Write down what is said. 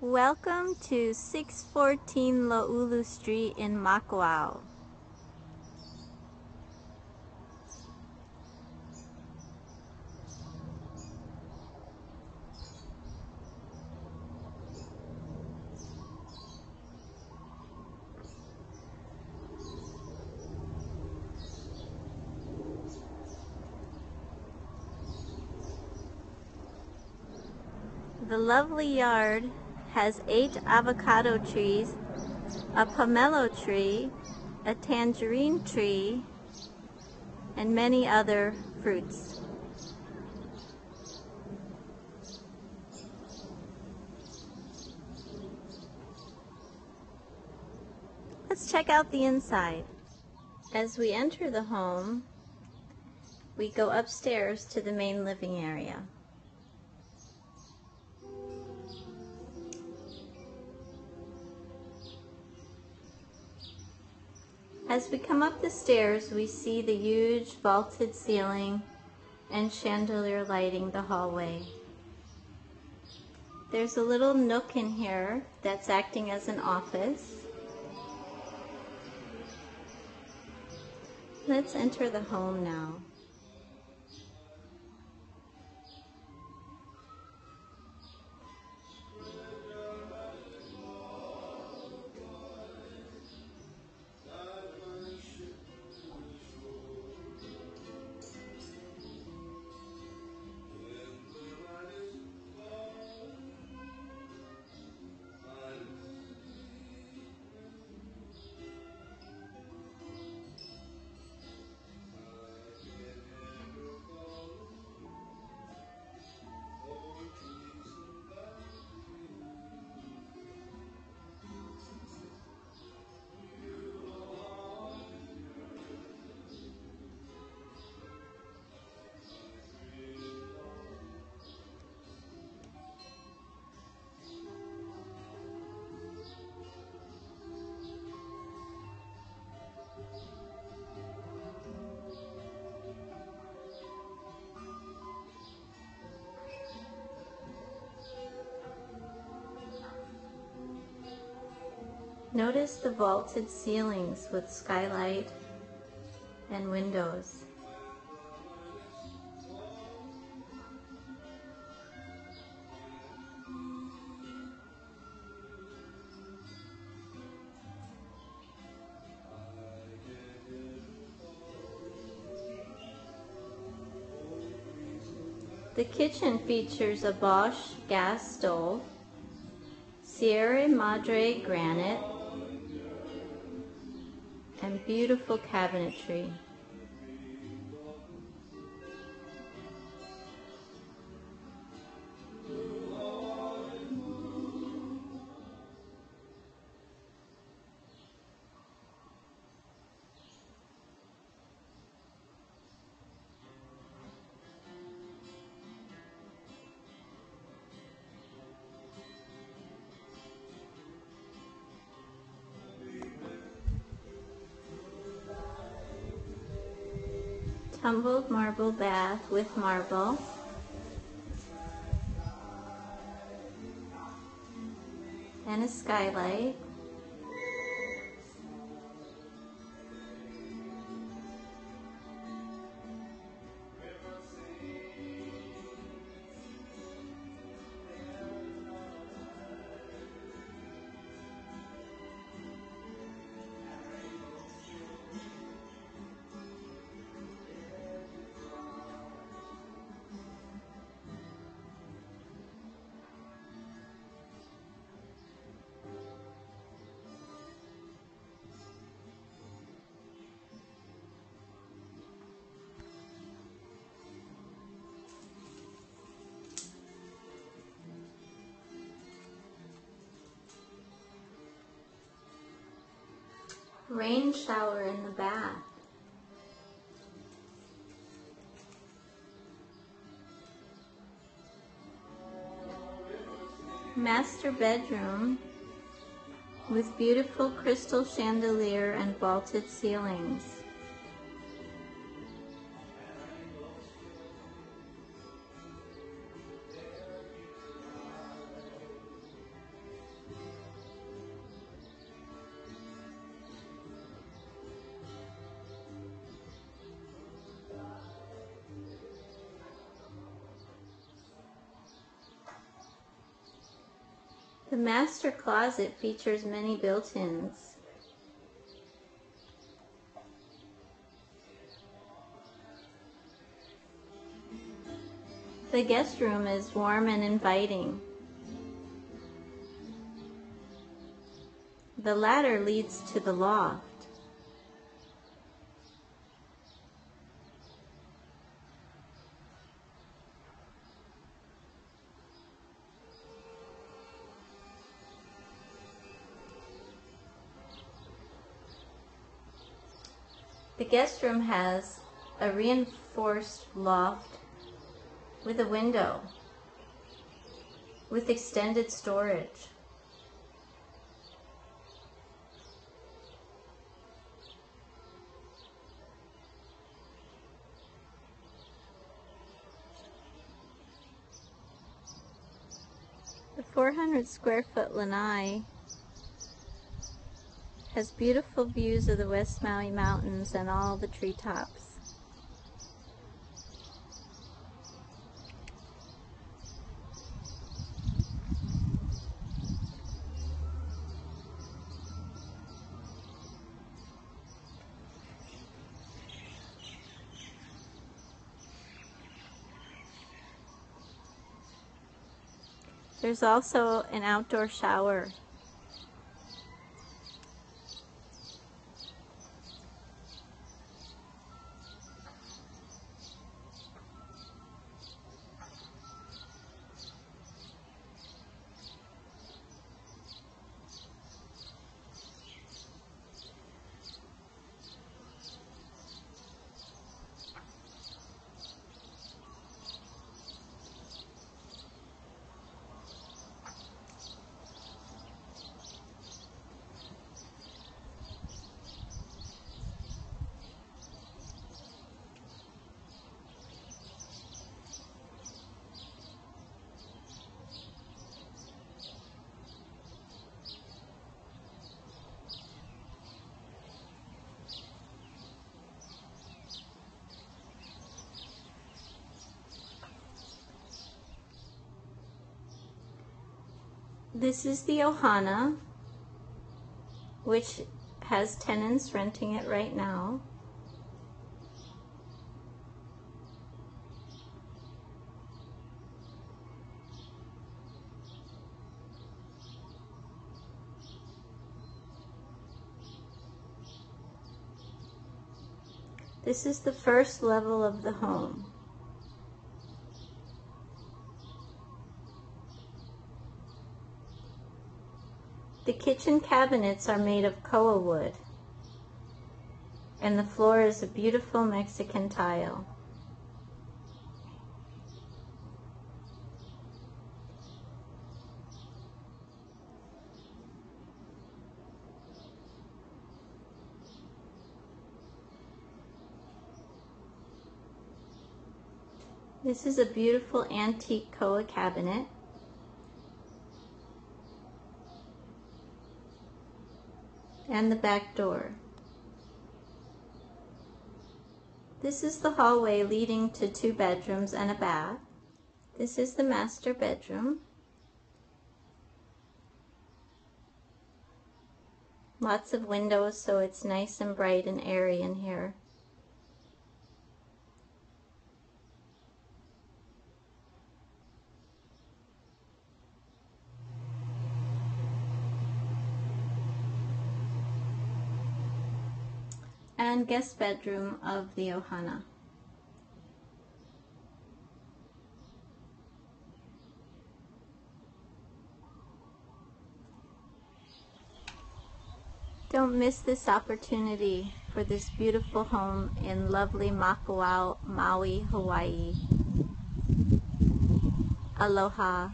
Welcome to 614 Lo'ulu Street in Makawao. The lovely yard has eight avocado trees, a pomelo tree, a tangerine tree, and many other fruits. Let's check out the inside. As we enter the home, we go upstairs to the main living area. As we come up the stairs, we see the huge vaulted ceiling and chandelier lighting the hallway. There's a little nook in here that's acting as an office. Let's enter the home now. Notice the vaulted ceilings with skylight and windows. The kitchen features a Bosch gas stove, Sierra Madre granite, and beautiful cabinetry. Tumbled marble bath with marble. And a skylight. Rain shower in the bath. Master bedroom with beautiful crystal chandelier and vaulted ceilings. The master closet features many built-ins. The guest room is warm and inviting. The ladder leads to the loft. The guest room has a reinforced loft with a window with extended storage. The 400 square foot lanai has beautiful views of the West Maui Mountains and all the treetops. There's also an outdoor shower This is the Ohana, which has tenants renting it right now. This is the first level of the home. The kitchen cabinets are made of koa wood, and the floor is a beautiful Mexican tile. This is a beautiful antique koa cabinet. And the back door. This is the hallway leading to two bedrooms and a bath. This is the master bedroom. Lots of windows so it's nice and bright and airy in here. And guest bedroom of the Ohana. Don't miss this opportunity for this beautiful home in lovely Makawao, Maui, Hawaii. Aloha.